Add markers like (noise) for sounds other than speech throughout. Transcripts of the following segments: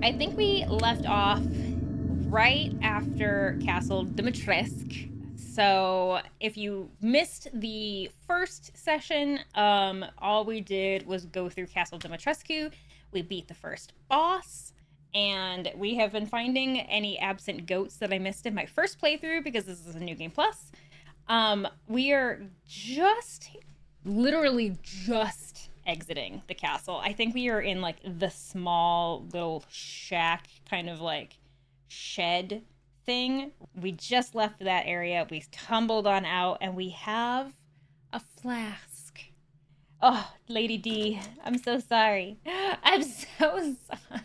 I think we left off right after Castle Dimitrescu. So if you missed the first session, um, all we did was go through Castle Dimitrescu. We beat the first boss, and we have been finding any absent goats that I missed in my first playthrough because this is a new game plus. Um, we are just, literally just exiting the castle. I think we are in like the small little shack, kind of like shed thing. We just left that area. We tumbled on out and we have a flask. Oh, Lady D, I'm so sorry. I'm so sorry.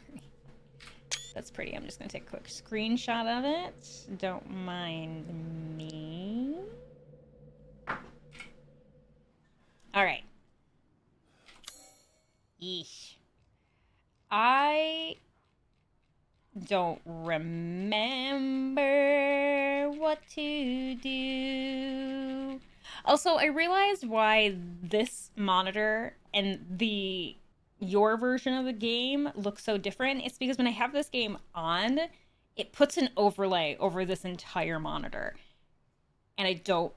That's pretty. I'm just going to take a quick screenshot of it. Don't mind me. All right. I don't remember what to do. Also, I realized why this monitor and the your version of the game looks so different. It's because when I have this game on, it puts an overlay over this entire monitor. And I don't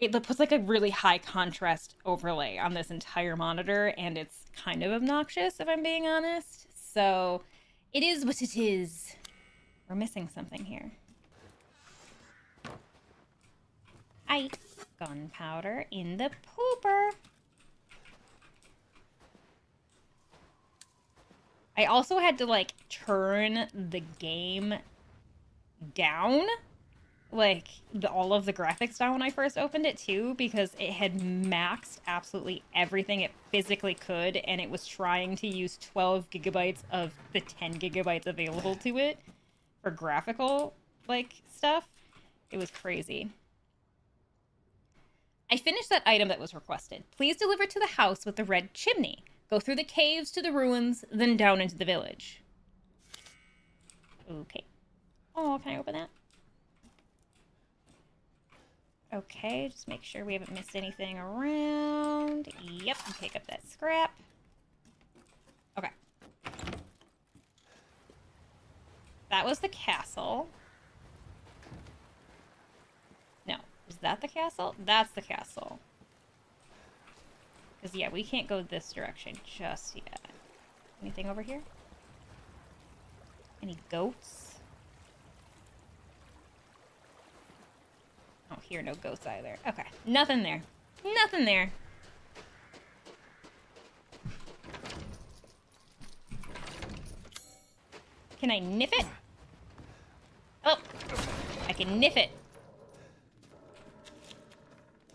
it puts like a really high contrast overlay on this entire monitor and it's kind of obnoxious if I'm being honest. So it is what it is. We're missing something here. I gunpowder in the pooper. I also had to like turn the game down like the, all of the graphics down when I first opened it too because it had maxed absolutely everything it physically could and it was trying to use 12 gigabytes of the 10 gigabytes available to it for graphical like stuff. It was crazy. I finished that item that was requested. Please deliver to the house with the red chimney. Go through the caves to the ruins, then down into the village. Okay. Oh, can I open that? Okay, just make sure we haven't missed anything around. Yep, pick up that scrap. Okay. That was the castle. No, is that the castle? That's the castle. Because, yeah, we can't go this direction just yet. Anything over here? Any goats? Oh, here, no ghosts either. Okay, nothing there. Nothing there. Can I nip it? Oh, I can nip it.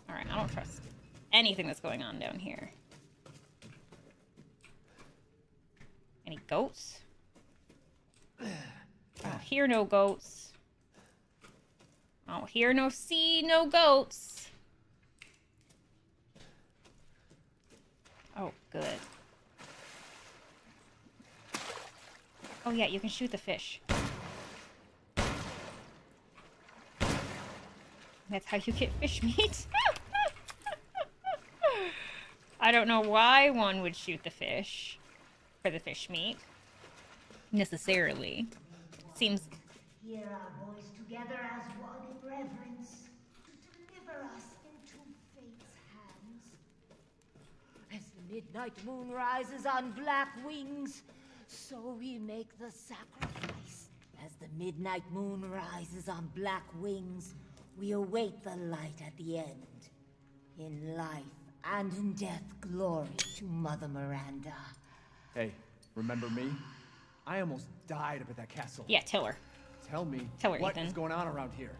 Alright, I don't trust anything that's going on down here. Any goats? Oh, here no goats. Oh, hear no see no goats. Oh, good. Oh yeah, you can shoot the fish. That's how you get fish meat. (laughs) I don't know why one would shoot the fish for the fish meat. Necessarily. Seems... Here our together as one reverence to deliver us into fate's hands. As the midnight moon rises on black wings, so we make the sacrifice. As the midnight moon rises on black wings, we await the light at the end. In life and in death, glory to Mother Miranda. Hey, remember me? I almost died up at that castle. Yeah, tell her. Tell me tell her, what Ethan. is going on around here.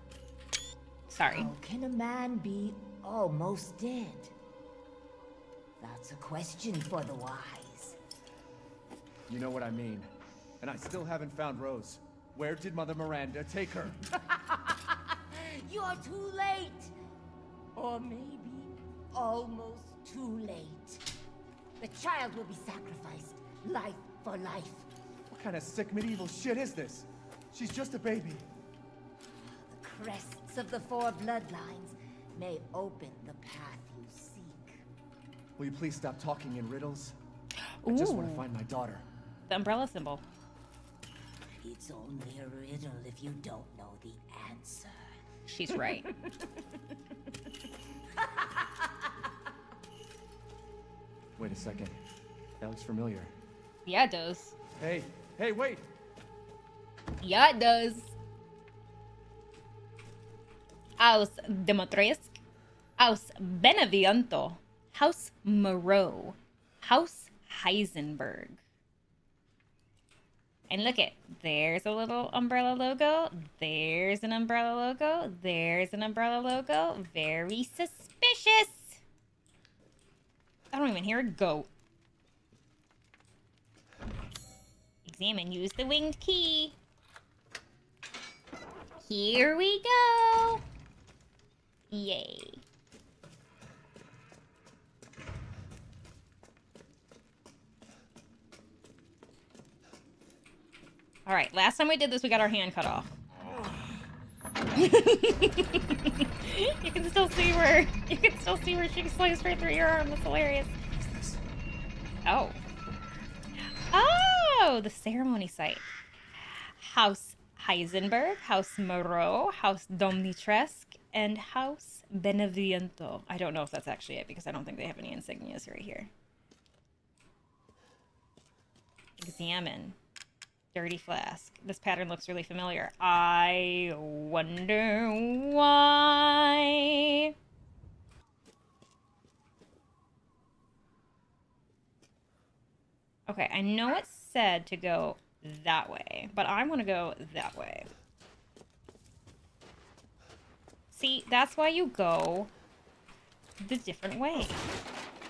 Sorry. How can a man be almost dead? That's a question for the wise. You know what I mean. And I still haven't found Rose. Where did Mother Miranda take her? (laughs) You're too late! Or maybe almost too late. The child will be sacrificed, life for life. What kind of sick medieval shit is this? She's just a baby. The crest of the four bloodlines may open the path you seek. Will you please stop talking in riddles? I just want to find my daughter. the umbrella symbol. It's only a riddle if you don't know the answer. She's right. (laughs) Wait a second. That looks familiar. yeah, it does. Hey, hey, wait! Yeah, it does. House Dimitrescu, House Beneviento, House Moreau, House Heisenberg. And look it, there's a little umbrella logo, there's an umbrella logo, there's an umbrella logo. Very suspicious. I don't even hear a goat. Examine, use the winged key. Here we go. Yay. All right, last time we did this, we got our hand cut off. (laughs) you can still see where you can still see where she sliced right through your arm. That's hilarious. Oh. Oh, the ceremony site. House Heisenberg, House Moreau, House Dimitrescu, and House Beneviento. I don't know if that's actually it because I don't think they have any insignias right here. Examine. Dirty flask. This pattern looks really familiar. I wonder why. Okay, I know it said to go that way, but I want to go that way. See, that's why you go the different way.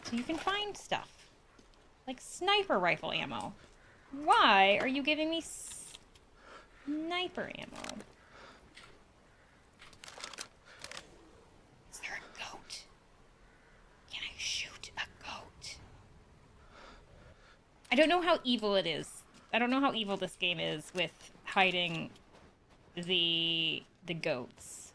So you can find stuff. Like sniper rifle ammo. Why are you giving me sniper ammo? Is there a goat? Can I shoot a goat? I don't know how evil it is. I don't know how evil this game is with hiding the the goats.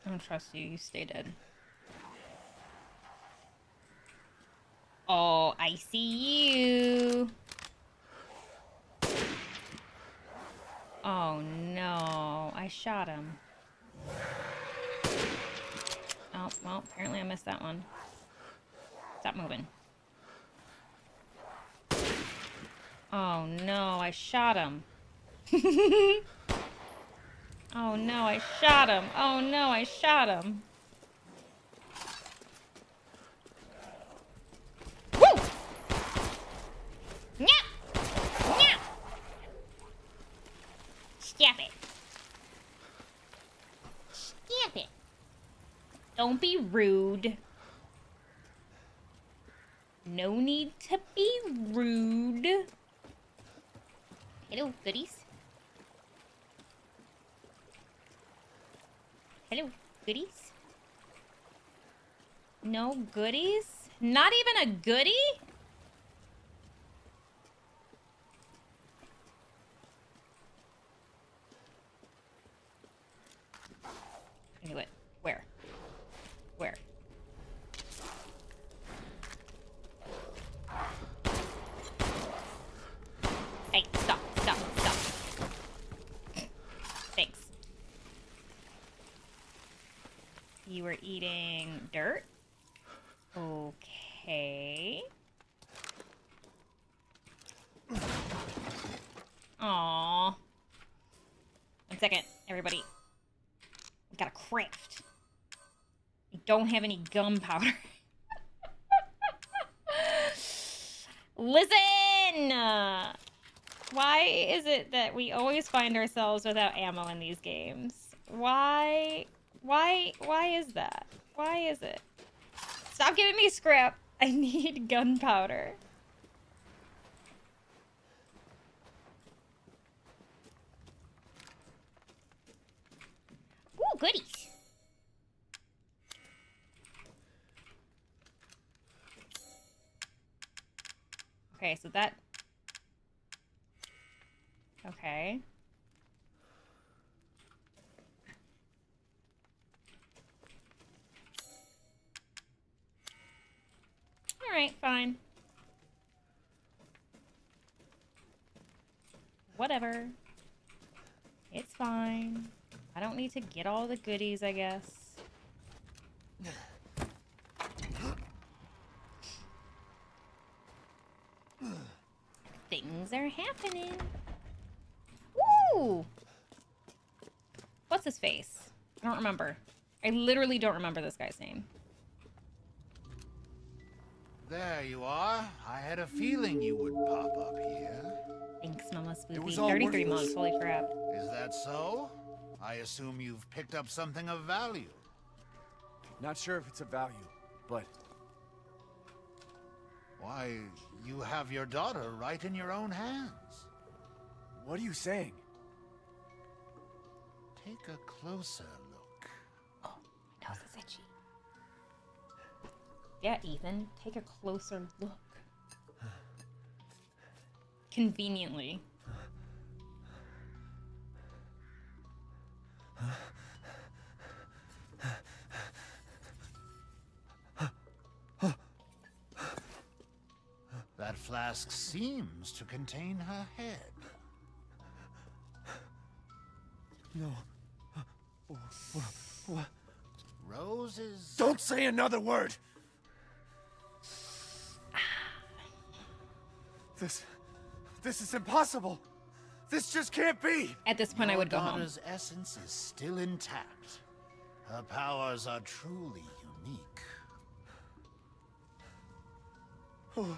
I don't trust you. You stay dead. Oh, I see you. Oh no, I shot him. Oh, well, apparently I missed that one. Stop moving. Oh no, I shot him. (laughs) oh no, I shot him. Oh no, I shot him. Woo! Nya! Nya! Stop it. Stop it. Don't be rude. No need to be rude. Hello, goodies. Hello, goodies. No goodies? Not even a goodie? I knew it. Where? Where? Hey, stop, stop, stop. Thanks. You were eating dirt? Okay. Aww. One second, everybody. We gotta craft. We don't have any gunpowder. (laughs) Listen! Why is it that we always find ourselves without ammo in these games? Why? Why? Why is that? Why is it? Stop giving me scrap. I need (laughs) gunpowder. Ooh, goodies. Okay, so that... Okay. Alright, fine. Whatever. It's fine. I don't need to get all the goodies, I guess. (laughs) Things are happening. Woo! What's his face? I don't remember. I literally don't remember this guy's name. There you are. I had a feeling you would pop up here. Thanks, Mama Spoopy. was all 33 worthless. months, holy crap. Is that so? I assume you've picked up something of value. Not sure if it's a value, but Why, you have your daughter right in your own hands. what are you saying? Take a closer look. Oh, my nose is itchy. Yeah, Ethan, take a closer look. Conveniently. Flask seems to contain her head. No. What? Rose is... Don't say another word. This, this is impossible. This just can't be. At this point, I would go home. daughter's essence is still intact. Her powers are truly unique. Who,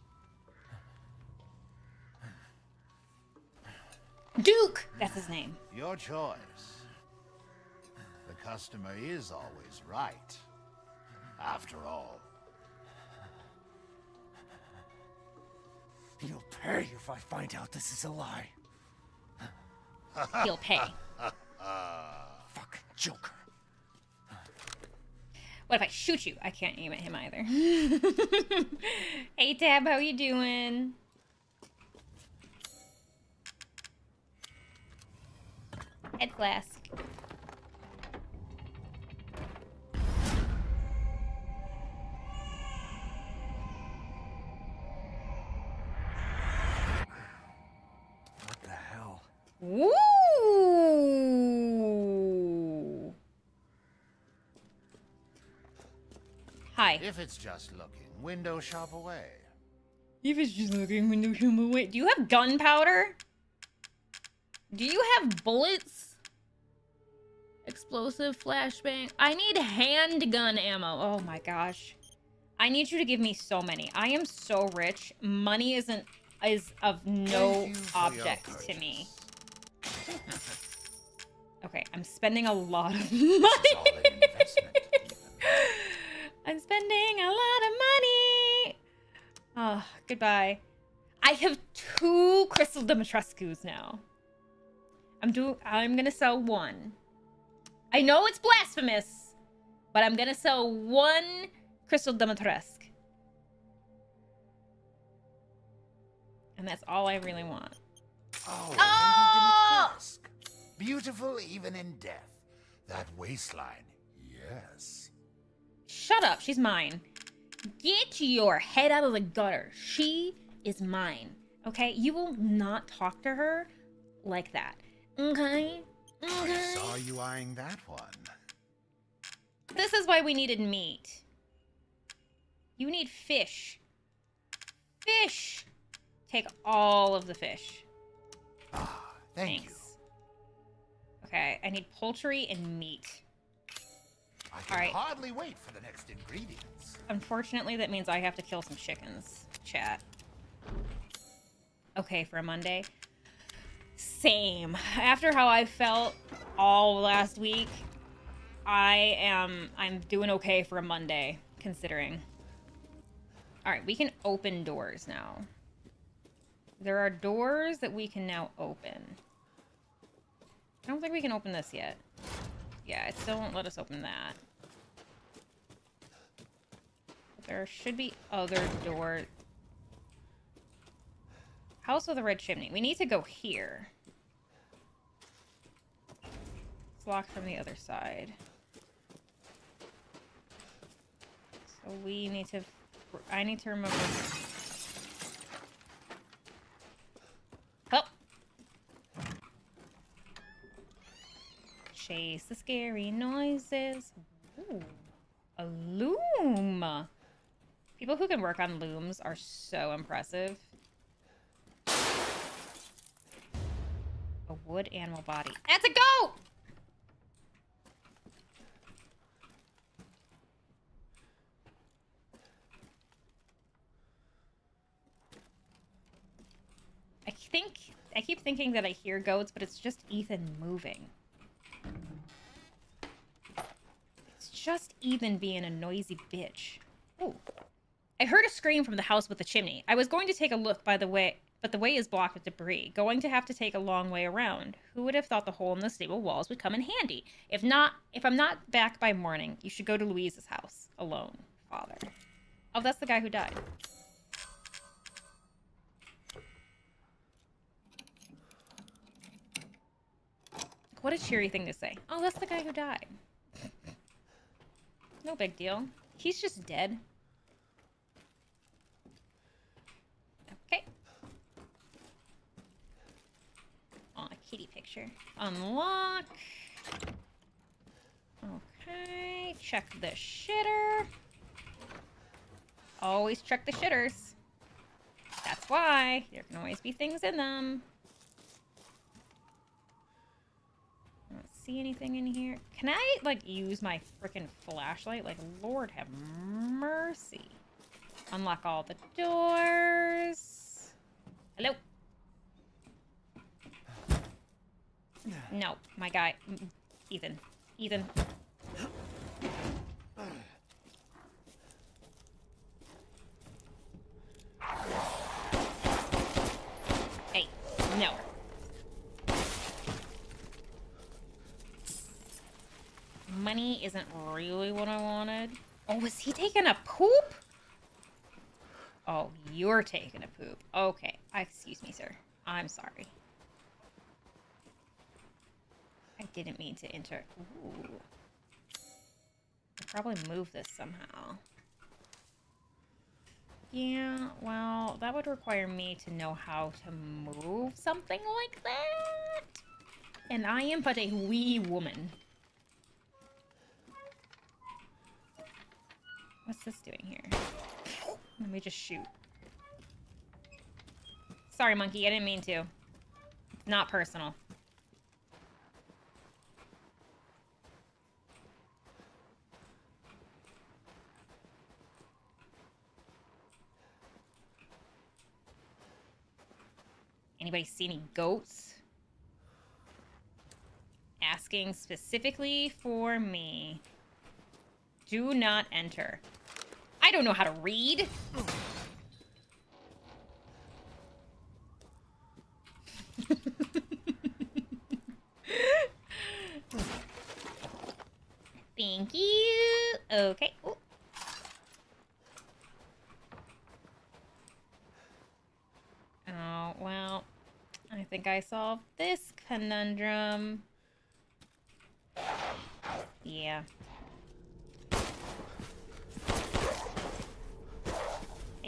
Duke! That's his name. Your choice. The customer is always right. After all. He'll pay if I find out this is a lie. He'll pay. (laughs) Fucking Joker. What if I shoot you? I can't aim at him either. (laughs) hey, Tab, how you doing? Head flask. What the hell? Woo! Hi. If it's just looking, window shop away. If it's just looking window shop away. Do you have gunpowder? Do you have bullets? Explosive flashbang. I need handgun ammo. Oh my gosh. I need you to give me so many. I am so rich. Money isn't is of no Thank you for your object to me. (laughs) Okay, I'm spending a lot of money. (laughs) I'm spending a lot of money. Oh, goodbye. I have two Crystal Dimitrescu's now. I'm do I'm gonna sell one. I know it's blasphemous, but I'm gonna sell one Crystal Dimitrescu. And that's all I really want. Oh, Oh! Beautiful even in death. That waistline, yes. Shut up, she's mine. Get your head out of the gutter. She is mine. Okay? You will not talk to her like that. Okay? I saw you eyeing that one. This is why we needed meat. You need fish. Fish! Take all of the fish. Ah, thank Thanks. Okay, I need poultry and meat. I can Alright. hardly wait for the next ingredients. Unfortunately, that means I have to kill some chickens. Chat. Okay, for a Monday. Same. After how I felt all last week, I am I'm doing okay for a Monday, considering. Alright, we can open doors now. There are doors that we can now open. I don't think we can open this yet. Yeah, it still won't let us open that. There should be other doors. House with a red chimney. We need to go here. Locked from the other side. So we need to... I need to remember... Oh! Chase the scary noises. Ooh. A loom! People who can work on looms are so impressive. A wood animal body. That's a goat! Think I keep thinking that I hear goats, but it's just Ethan moving. It's just Ethan being a noisy bitch. Ooh. I heard a scream from the house with the chimney. I was going to take a look by the way, but the way is blocked with debris. Going to have to take a long way around. Who would have thought the hole in the stable walls would come in handy? If not, if I'm not back by morning, you should go to Louise's house alone, father. Oh, that's the guy who died. What a cheery thing to say. Oh, that's the guy who died. No big deal. He's just dead. Okay. Oh, a kitty picture. Unlock. Okay. Check the shitter. Always check the shitters. That's why. There can always be things in them. I don't see anything in here. Can I, like, use my freaking flashlight? Like, Lord have mercy. Unlock all the doors. Hello? (sighs) No, my guy. Ethan. Ethan. Hey, no. Money isn't really what I wanted. Oh, was he taking a poop? Oh, you're taking a poop. Okay. Excuse me, sir. I'm sorry. I didn't mean to enter. Ooh. I'll probably move this somehow. Yeah, well, that would require me to know how to move something like that. And I am but a wee woman. What's this doing here? Let me just shoot. Sorry, monkey. I didn't mean to. Not personal. Anybody see any goats? Asking specifically for me. Do not enter. I don't know how to read. Thank you. Okay. Ooh. Oh, well, I think I solved this conundrum. Yeah.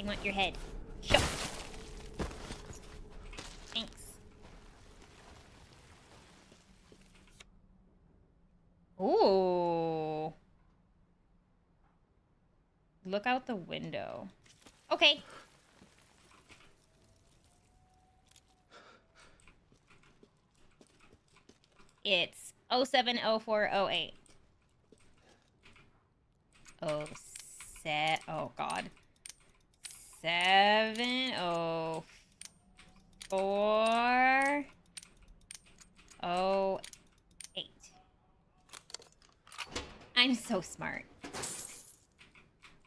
I want your head. Thanks. Ooh. Look out the window. Okay. It's 070408. Oh, set. Oh, God. Seven oh four oh eight. I'm so smart.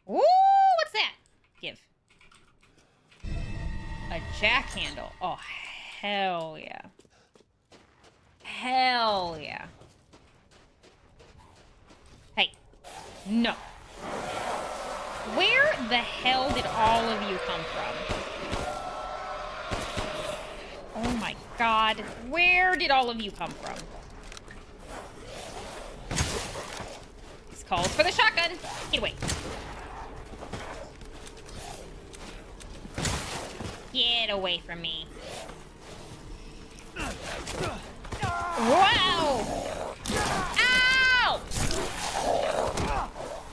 Ooh, what's that? Give. A jack handle. Oh, hell yeah. Hell yeah. Hey, no. Where the hell did all of you come from? Oh my god. Where did all of you come from? This calls for the shotgun. Get away. Get away from me. Wow! Ow!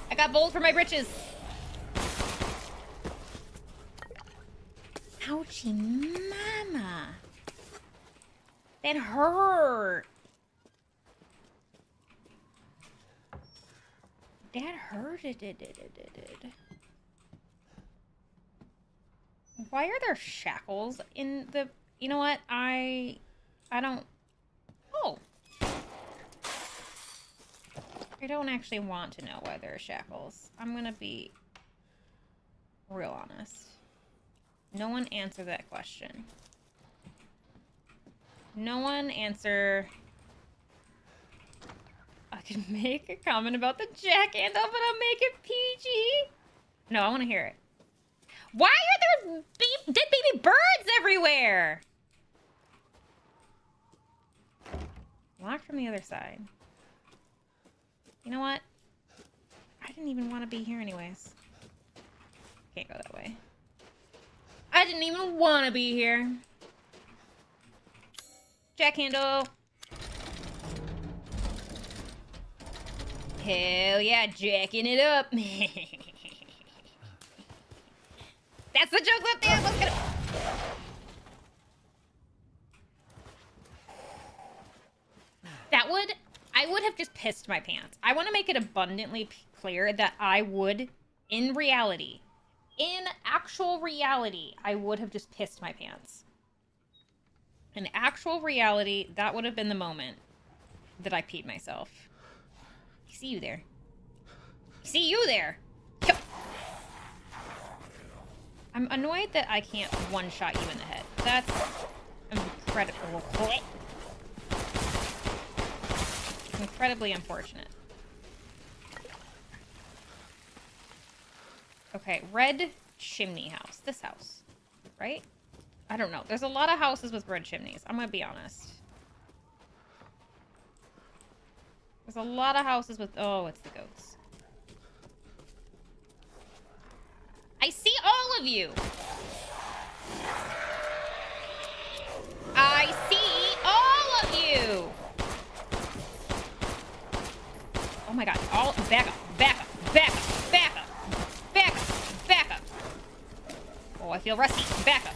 I got bold for my britches. Ouchie mama. That hurt. That it. Why are there shackles in the... You know what? I... I don't... Oh. I don't actually want to know why there are shackles. I'm gonna be real honest. No one answer that question. No one answer... I can (laughs) make a comment about the jackhandle, but I'll make it PG. No, I want to hear it. Why are there dead baby birds everywhere? Locked from the other side. You know what? I didn't even want to be here anyways. Can't go that way. I didn't even want to be here. Jack handle. Hell yeah, jacking it up. (laughs) That's the joke up there. Let's get. That would, I would have just pissed my pants. I want to make it abundantly clear that I would, in reality, in actual reality, I would have just pissed my pants. In actual reality, that would have been the moment that I peed myself. I see you there. I see you there. I'm annoyed that I can't one-shot you in the head. That's incredible. Incredibly unfortunate. Okay, red chimney house. This house, right? I don't know. There's a lot of houses with red chimneys. I'm gonna be honest. There's a lot of houses with... Oh, it's the goats. I see all of you! I see all of you! Oh my god. All... Back up. Back up. Back up. Back up. Back up. Oh, I feel rusty. Back up.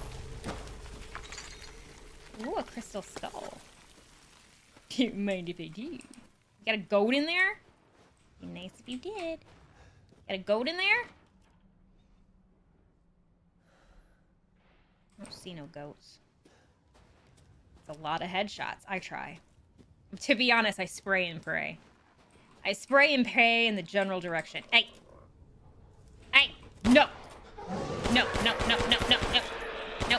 Ooh, a crystal skull. Don't mind if I do. Got a goat in there? Be nice if you did. Got a goat in there? I don't see no goats. It's a lot of headshots. I try. To be honest, I spray and pray. I spray and pray in the general direction. Hey! No! No, no, no, no, no, no. No,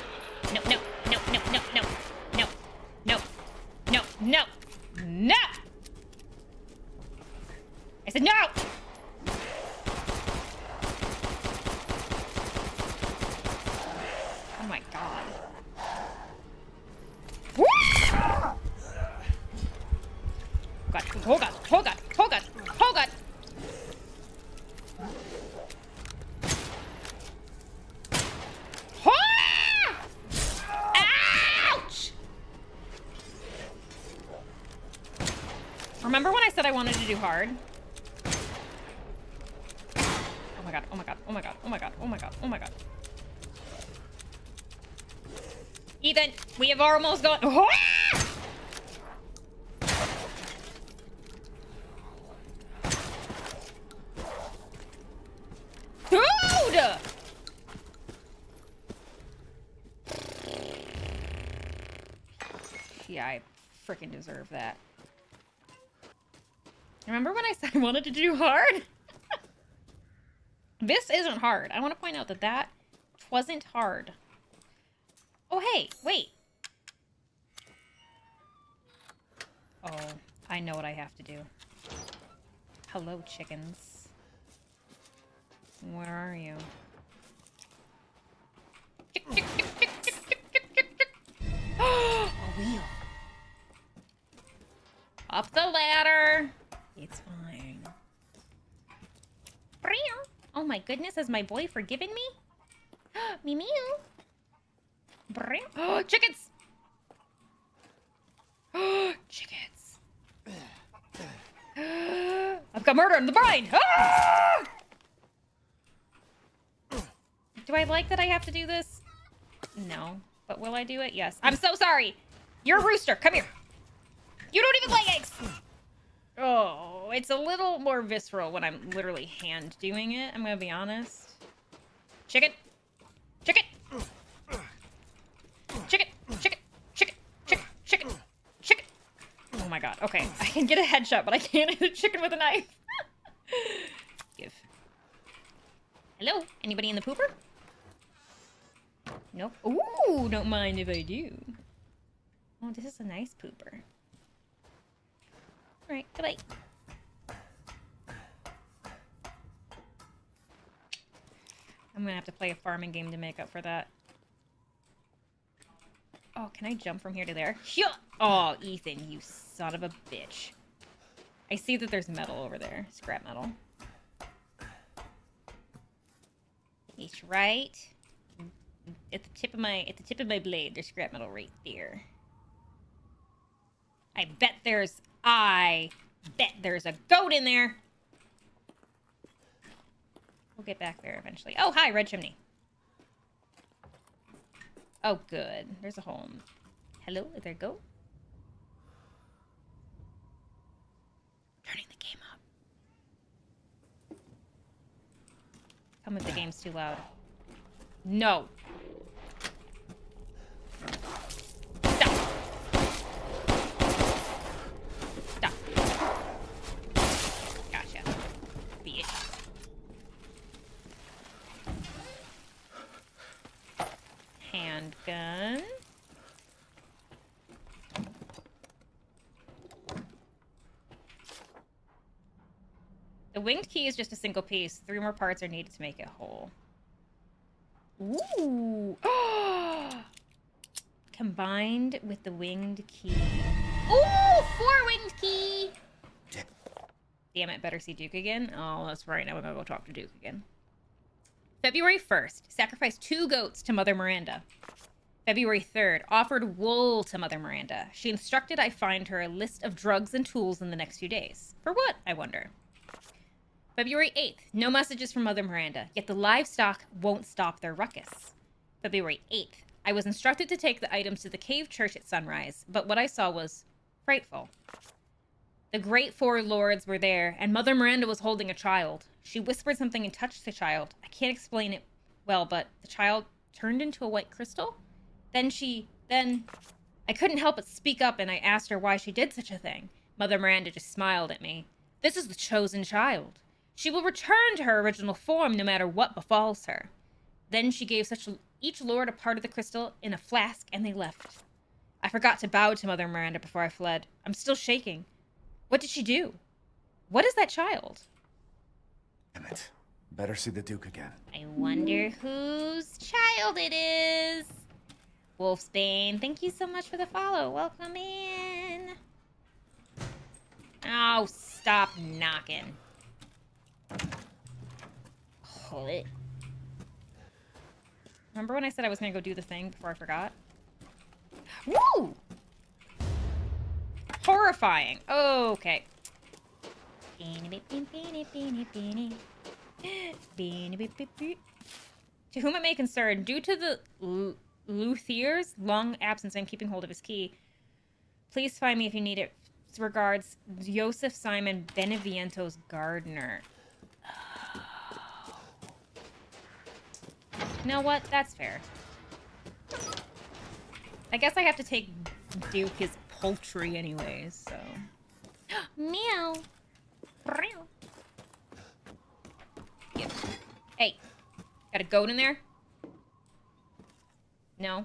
no, no, no, no, no, no. No, no, no, no, no! I said no! Oh my god. Woo! God, oh god, oh god, hard? Oh my god, oh my god, oh my god, oh my god, oh my god, oh my god. Ethan, we have almost gone. (laughs) Ah! I freaking deserve that. (laughs) Wanted to do hard? (laughs) this isn't hard. I want to point out that that wasn't hard. Oh, hey, wait. Oh, I know what I have to do. Hello, chickens. Where are you? (gasps) (gasps) A wheel. Up the ladder. My goodness, has my boy forgiven me? me. Meow. Oh, chickens! (gasps) chickens. (gasps) I've got murder in the! Ah! (gasps) Do I like that I have to do this? No. But will I do it? Yes. I'm so sorry! You're a rooster! Come here! You don't even lay eggs! Oh, it's a little more visceral when I'm literally hand doing it, I'm gonna be honest. Chicken! Chicken! Chicken! Chicken! Chicken! Chicken! Chicken! Chicken! Oh my god, okay. (laughs) I can get a headshot, but I can't hit a chicken with a knife. (laughs) Give. Hello? Anybody in the pooper? Nope. Ooh, don't mind if I do. Oh, this is a nice pooper. Alright, goodbye. I'm gonna have to play a farming game to make up for that. Oh, can I jump from here to there? Oh, Ethan, you son of a bitch. I see that there's metal over there. Scrap metal. It's right at the tip of my at the tip of my blade. There's scrap metal right there. I bet there's I bet there's a goat in there. We'll get back there eventually. Oh, hi, red chimney. Oh, good. There's a home. Hello, there a goat? Turning the game up. Tell me if the game's too loud. No. Stop. Stop. Gotcha. Bitch. Handgun. The winged key is just a single piece. Three more parts are needed to make it whole. Ooh. (gasps) Combined with the winged key. Ooh, four winged key. Damn it, better see Duke again. Oh, that's right. Now we're gonna go talk to Duke again. February 1st, sacrificed two goats to Mother Miranda. February 3rd, offered wool to Mother Miranda. She instructed I find her a list of drugs and tools in the next few days. For what, I wonder? February 8th, no messages from Mother Miranda, yet the livestock won't stop their ruckus. February 8th, I was instructed to take the items to the cave church at sunrise, but what I saw was frightful. The great four lords were there, and Mother Miranda was holding a child. She whispered something and touched the child. I can't explain it well, but the child turned into a white crystal? Then she. Then. I couldn't help but speak up, and I asked her why she did such a thing. Mother Miranda just smiled at me. This is the chosen child. She will return to her original form no matter what befalls her. Then she gave such each lord a part of the crystal in a flask, and they left. I forgot to bow to Mother Miranda before I fled. I'm still shaking. What did she do? What is that child? Damn it. Better see the Duke again. I wonder whose child it is. Wolfsbane, thank you so much for the follow. Welcome in. Oh, stop knocking. What? Remember when I said I was gonna go do the thing before I forgot? Woo! Horrifying. Okay. To whom it may concern, due to the Luthier's long absence and keeping hold of his key, please find me if you need it. Regards, Joseph Simon Beneviento's gardener. You know what? That's fair. I guess I have to take Duke his poultry anyways, so... (gasps) Meow! Yep. Hey! Got a goat in there? No?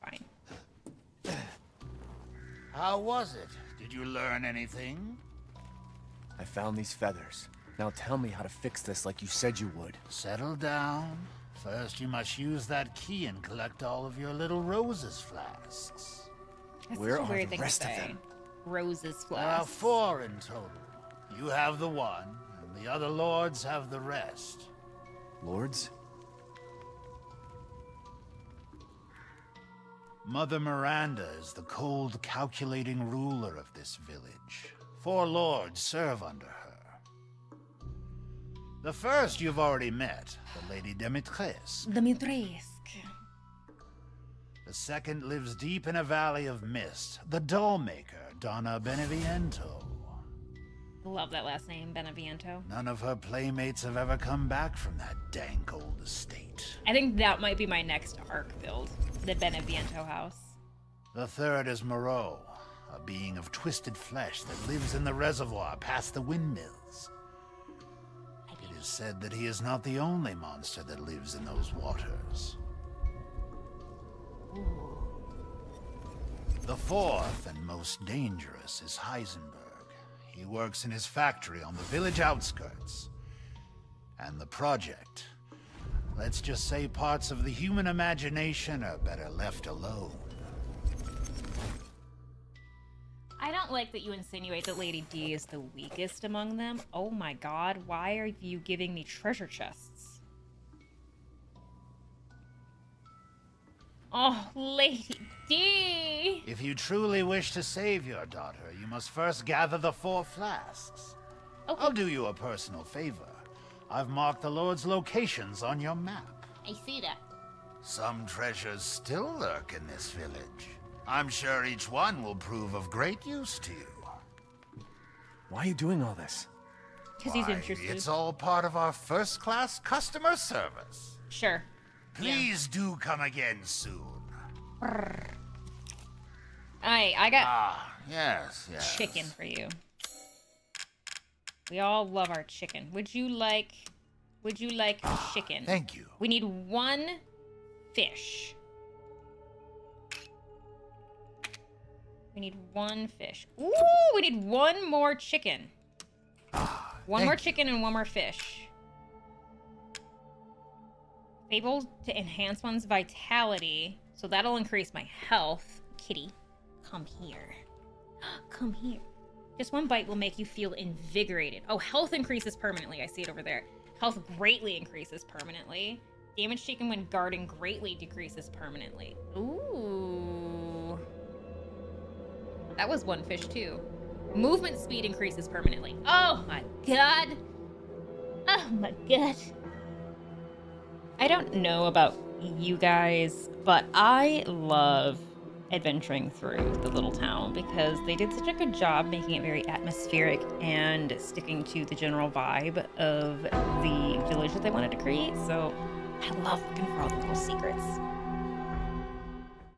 Fine. How was it? Did you learn anything? I found these feathers. Now tell me how to fix this like you said you would. Settle down. First, you must use that key and collect all of your little Rose's flasks. That's Where are the rest of them? Rose's flasks. There are four in total. You have the one, and the other lords have the rest. Lords? Mother Miranda is the cold, calculating ruler of this village. Four lords serve under her. The first you've already met, the Lady Demetresque. Dimitrescu. The second lives deep in a valley of mist, the dollmaker, Donna Beneviento. Love that last name, Beneviento. None of her playmates have ever come back from that dank old estate. I think that might be my next Ark build, the Beneviento house. The third is Moreau, a being of twisted flesh that lives in the reservoir past the windmills. Said that he is not the only monster that lives in those waters. The fourth and most dangerous is Heisenberg. He works in his factory on the village outskirts. And the project. Let's just say parts of the human imagination are better left alone. Don't like that you insinuate that Lady D is the weakest among them. Oh my god, why are you giving me treasure chests? Oh, Lady D! If you truly wish to save your daughter, you must first gather the four flasks. Okay. I'll do you a personal favor. I've marked the Lord's locations on your map. I see that. Some treasures still lurk in this village. I'm sure each one will prove of great use to you. Why are you doing all this? Because he's Why, interested. It's all part of our first-class customer service. Sure. Please do come again soon. I I got Ah, yes, yes. chicken for you. We all love our chicken. Would you like would you like chicken? Thank you. We need one fish. We need one fish. Ooh, we need one more chicken. One more you. chicken and one more fish. Able to enhance one's vitality, so that'll increase my health. Kitty, come here. (gasps) Come here. Just one bite will make you feel invigorated. Oh, health increases permanently. I see it over there. Health greatly increases permanently. Damage taken when guarding greatly decreases permanently. Ooh. That was one fish, too. Movement speed increases permanently. Oh my god. Oh my god. I don't know about you guys, but I love adventuring through the little town because they did such a good job making it very atmospheric and sticking to the general vibe of the village that they wanted to create. So I love looking for all the little secrets.